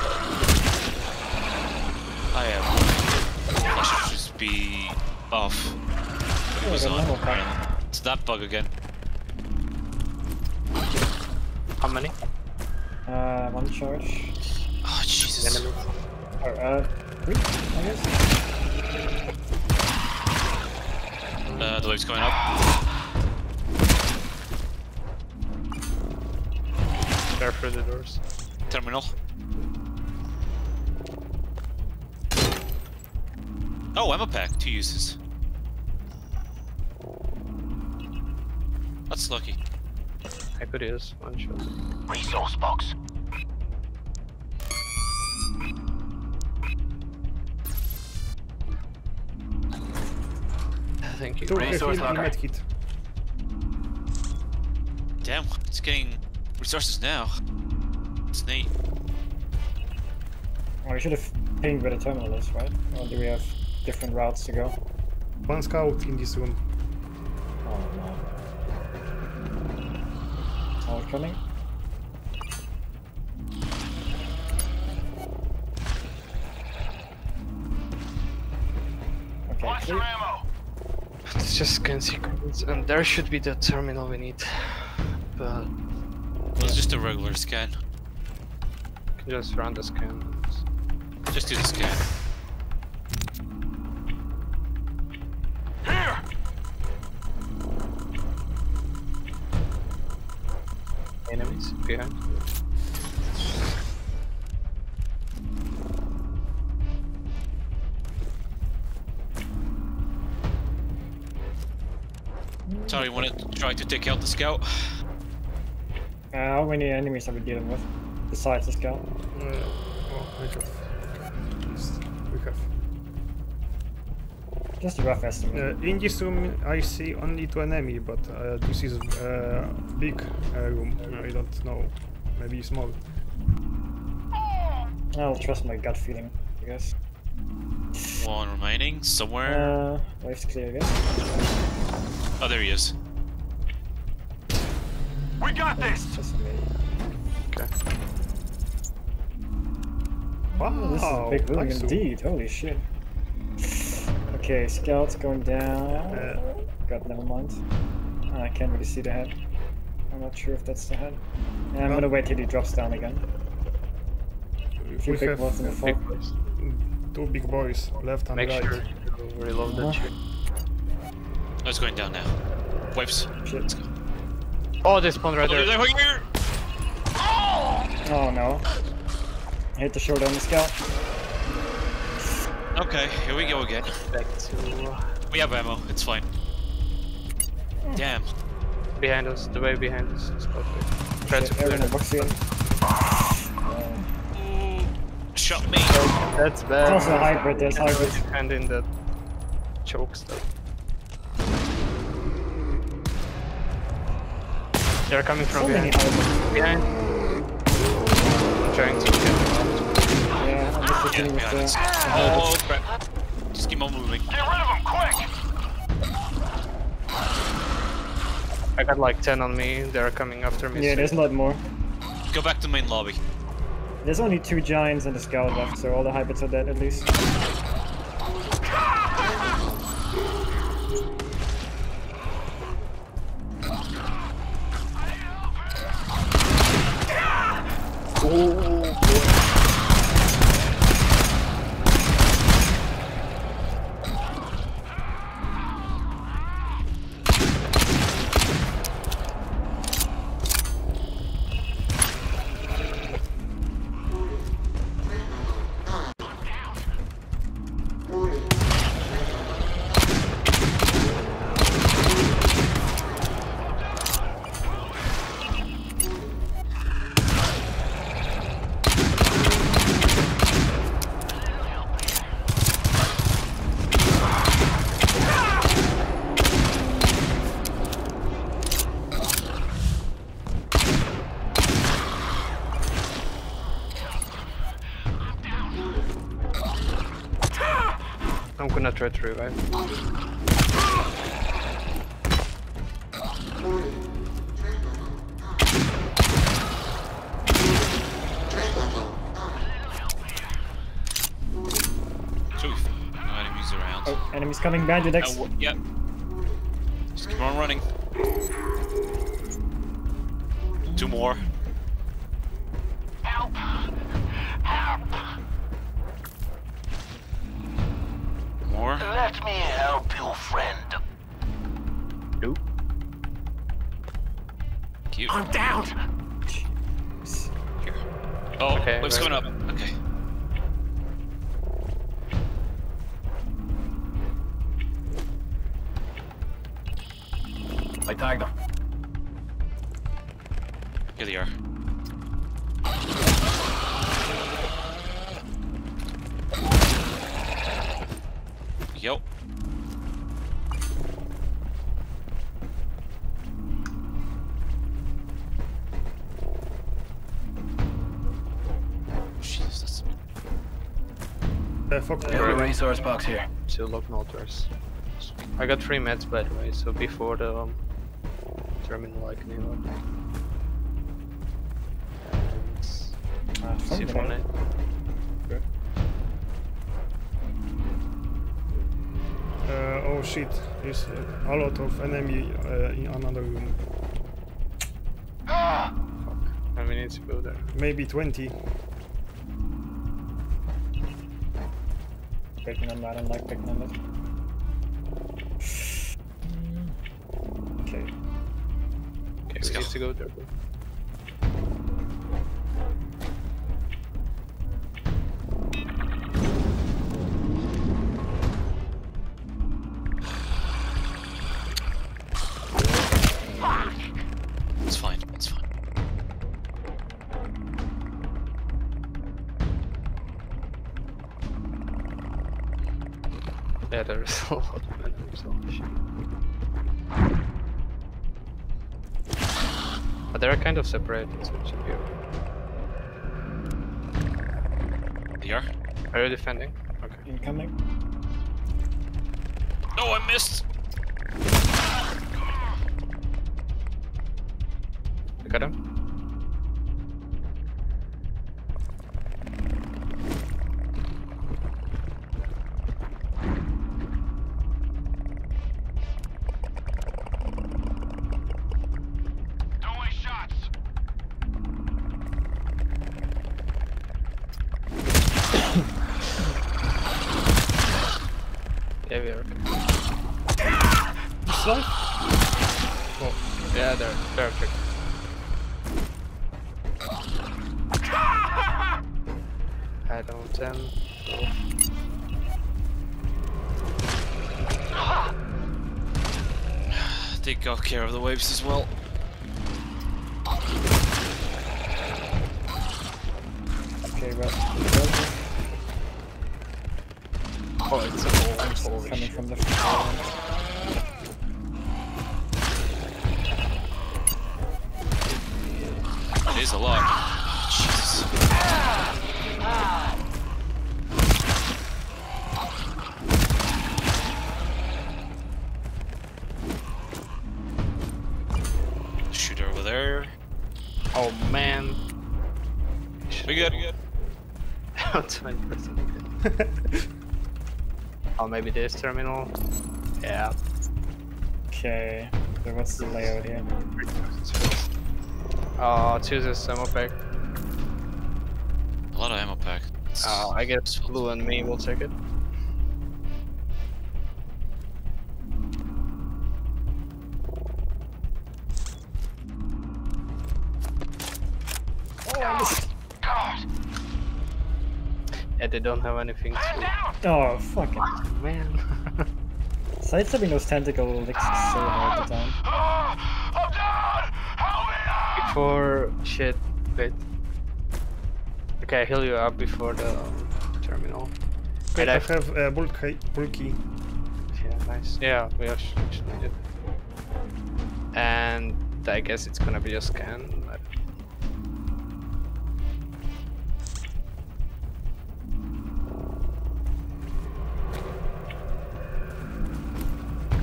I am. I should just be off. But it was got on. another pack. It's that bug again. How many? Uh, one charge. Oh, Jesus. Enemies? Or, uh, three, I guess? Uh, the wave's coming up. There through the doors. Terminal. Oh, ammo pack. Two uses. That's lucky. I could use one shot. Resource box. Thank you. two Resource heal locker. medkit. Damn, it's getting resources now. It's neat. Oh, we should have pinged where the terminal is, right? Or do we have different routes to go? One scout in this room. All coming? asleep. It's just scan sequence, and there should be the terminal we need. But It's just a regular scan. we can just run the scan. Just do the scan. Try to take out the scout? Uh, how many enemies are we dealing with? Besides the scout? Uh, oh, I have. We have. Just a rough estimate. Uh, in this room, I see only two enemy, but uh, this is uh, big uh, room. I don't know. Maybe small. I'll trust my gut feeling, I guess. One remaining, somewhere. Uh, wave's clear, I guess. Oh, there he is. We got this! Just me. Wow, Oh, this is a big room nice room. indeed. Holy shit. Okay, scouts going down. Uh, God, never mind. Ah, I can't really see the head. I'm not sure if that's the head. Yeah, I'm Well- gonna wait till he drops down again. Few we big have ones in the uh, fog. Two big boys, left and Make right. sure to reload Uh-huh. shit. Oh, it's going down now. Wipes. Shit. Let's go. Oh, they spawned right Oh, there. they're here! Oh no. I hit the shoulder on the scout. Okay, here we go again. Back to We have ammo, it's fine. Damn. behind us. The way behind us. It's quite good. Try to Shit, clear Aaron and that. Boxy in. Ooh, shot me. That's bad. There's also a hybrid, there's hybrid. And in that choke stuff. They're coming from So many behind. Behind. I'm trying to get them out. Yeah, I'm just Get looking with behind us. Oh, oh crap. Just keep on moving. Get rid of them, quick! I got like 10 on me. They're coming after me. Yeah, there's not more. Go back to main lobby. There's only two giants and a scout left, so all the hybrids are dead at least. I'm gonna try to revive. Two. Enemies around. Oh, enemies coming behind you, Dex. Oh, yep. Yo. Jesus, that's Uh, fog Got a resource box here. Still Two locomotives. I got three meds by the way, so before the um, terminal I can heal up. And fuck C4 oh shit, there's uh, a lot of enemy uh, in another room. Fuck! And we need to go there. Maybe 20. Picking on that, I like picking on it. Okay. Okay, Let's we go. need to go there. Kind of separated, so it should be okay. They are. Are you defending? Okay. Incoming. No, I missed. You got him? Care of the waves as well. Okay, well, Oh it's a whole it's holy coming shit. from the front. It is a lot. Jesus. Ah, ah. Maybe this terminal? Yeah. Okay, so what's the layout here? Uh choose this ammo pack. A lot of ammo pack. It's- Uh, I guess it's- Blue and me will take it. Oh God! Yeah, they don't have anything to. Oh, fucking. Man. Sidestepping those tentacle licks so hard to time. I'm down. Help me out. Before shit, wait. Okay, I heal you up before the terminal. Wait, Wait, I I- have uh, bulk, bulky. Yeah, nice. Yeah, we actually actually need it. And I guess it's gonna be a scan.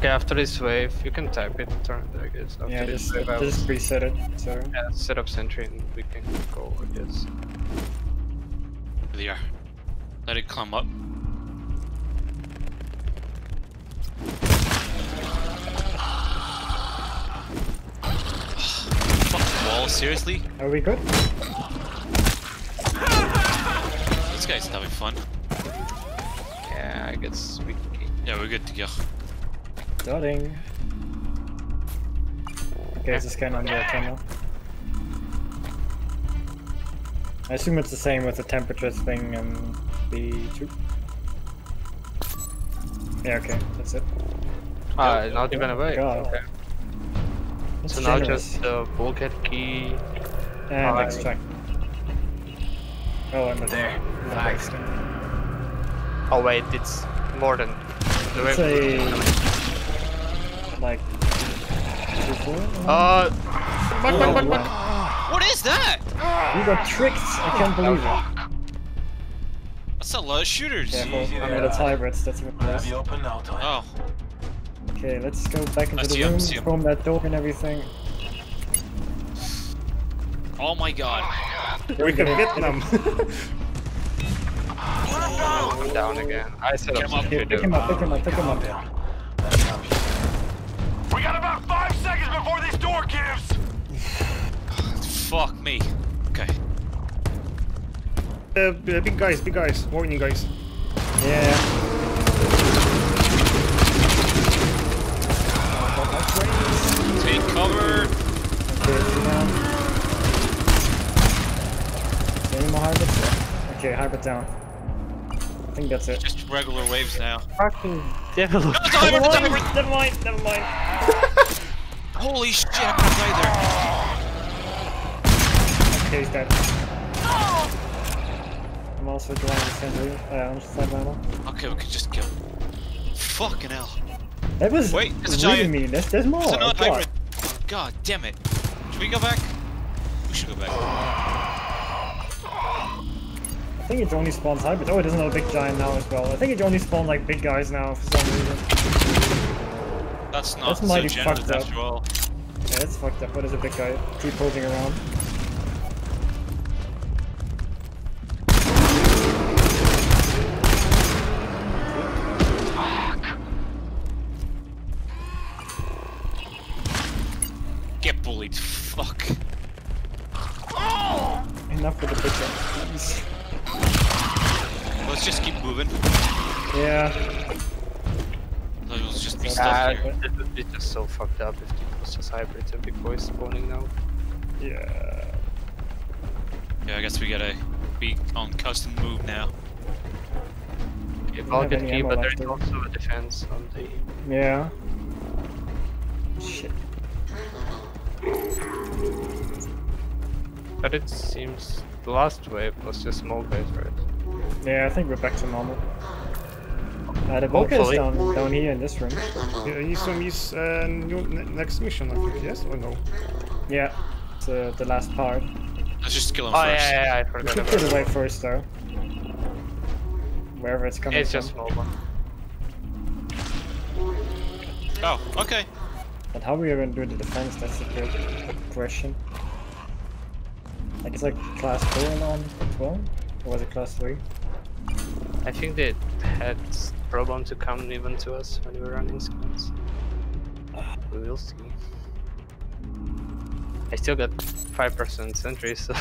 Okay, after this wave, you can type it, turn it, I guess. After Yeah, this just, wave, I just reset it, so. yeah, set up sentry and we can go, I guess. They are. Let it climb up. Fucking wall, seriously? Are we good? This guy's having fun. Yeah, I guess we can. Yeah, we're good to go. Starting. Okay, it's a scan on the terminal. I assume it's the same with the temperature thing and B2. Yeah, okay, that's it. Ah, not even away. God. Okay. That's So now just the bulkhead key. And Alright. extract. Oh, the There. the Thanks. Oh wait, it's more than the It's wave. a... Like... Two, four? Uh, Oh, wow. What is that? You got tricked! I can't believe it. That's a lot of shooters. Careful, easy I'm mean, it's lad. hybrids, that's even Have worse. open now, time. Oh, Okay, let's go back into I the see 'em, room, see 'em. storm that door and everything. oh my god. We can get them. I'm down again. I set Get up him up. sentry pick him up, pick him up, pick him Calm up. Fuck me. Okay. Uh, b- big guys, big guys. Warning, guys. Yeah. Take cover. Okay, two down. Any more hybrids? Yeah. Okay, hybrid down. I think that's it. Just regular waves now. Fucking devil. No, it's a hybrid, it's a hybrid. Never mind, never mind. Holy shit, I could've died Okay, he's dead. I'm also drawing the sentry. Uh, I'm just ammo. Okay, we could just kill. Fucking hell. That was Wait, there's a giant. mean. There's, there's more. It's a oh, not God. hybrid. God damn it. Should we go back? We should go back. I think it only spawns hybrid. Oh, it doesn't have a big giant now as well. I think it only spawns like big guys now for some reason. That's not That's so generous fucked up. after all. Yeah, it's fucked up. What is a big guy? Keep holding around. Big boys spawning now. Yeah. Yeah, I guess we gotta be on custom move now. Yeah, have I'll get any key, but there's do we? also a defense on the. Yeah. Shit. But it seems the last wave was just small base, right? Yeah, I think we're back to normal. Uh, the Volker is down, down here in this room. Yeah, he's on his uh, new, ne- next mission, I think. Yes or no? Yeah. It's uh, the last part. Let's just kill him Oh first. yeah, yeah, yeah, I We forgot should about put it. it away first though. Wherever it's coming It's from. It's just small one. Oh, okay. But how are we are gonna do the defense, that's a big question. Like it's like class 4 on 12? Or was it class 3? I think they had problem to come even to us when we're running scans. We will see. I still got 5% sentry, so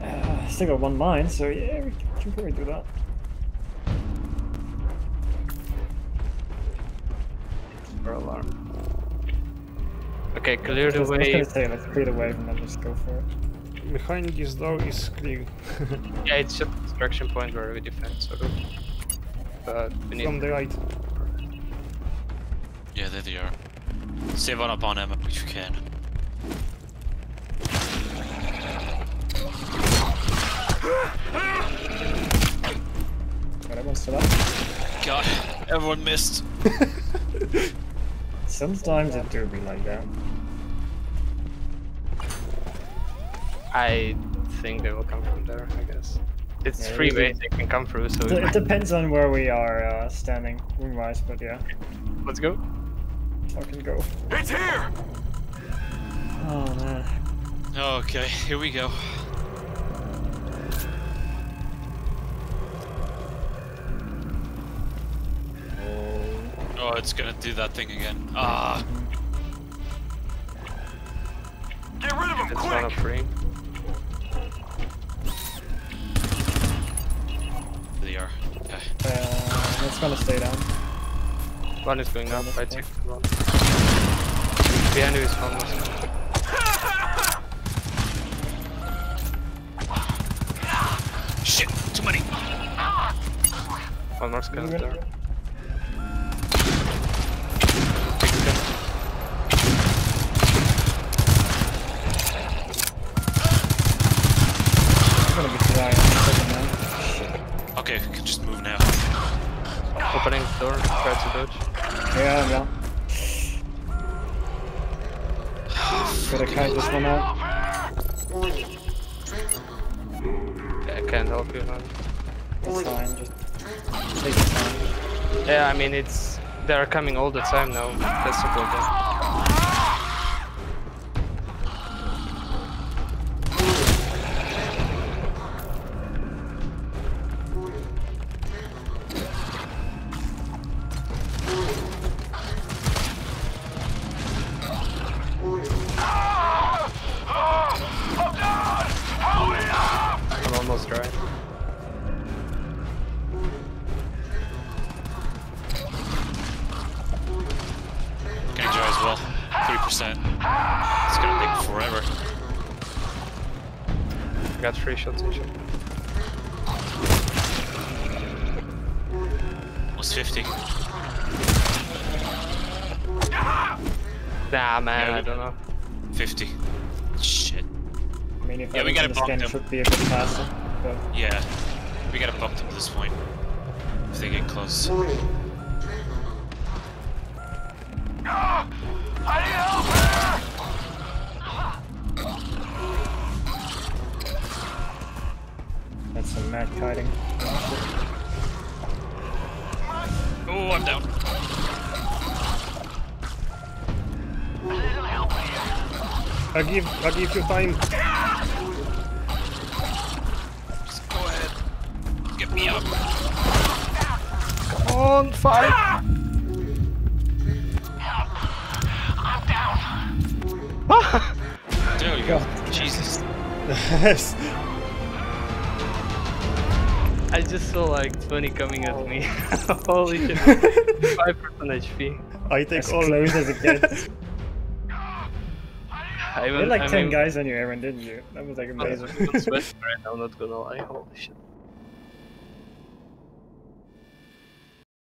Uh, still got one mine, so yeah, we can, we probably do that. for alarm. Okay, clear the way. I was gonna way. say, let's clear the way and then just go for it. Behind this door is clear. Yeah, it's just extraction point where we defend, sort of. Uh, but we need From the right. Yeah, there they are. Save on up on Emma if you can. Got everyone still up? God, everyone missed. Sometimes it do be like that. I think they will come from there, I guess. It's Yeah, three usually- ways they can come through, so we It might- depends on where we are uh, standing, room-wise, but yeah, let's go. fucking go. It's here! Oh man. Okay, here we go. Oh, it's gonna do that thing again. Ah, Get rid of him, It's one of quick! Three. there they are. Okay. Uh, it's gonna stay down. One is going up, I checked one. Behind you is one more. Shit, too many. One more scan We're gonna- there. Big scan. I'm gonna be trying in a second man. Shit. Okay, we can just move now. Opening the door, dodge. Yeah, I'm down. Gotta kite this one out. Warning. Trap level. Yeah, I can't help you, man. That's fine, just take your time. Yeah, I mean, it's. They're coming all the time now. That's the problem. I need help here! that's some mad kiting. Oh, I'm down. I give, I give you time. Just go ahead. Get me up. Come on, fight! There you go. Jesus. yes. I just saw like 20 coming at me. Holy shit. 5% HP. I take As all. close as it gets. I You even, had like I 10 mean, guys on your Aaron, didn't you? That was like I'm amazing. right now, not gonna lie. Holy shit.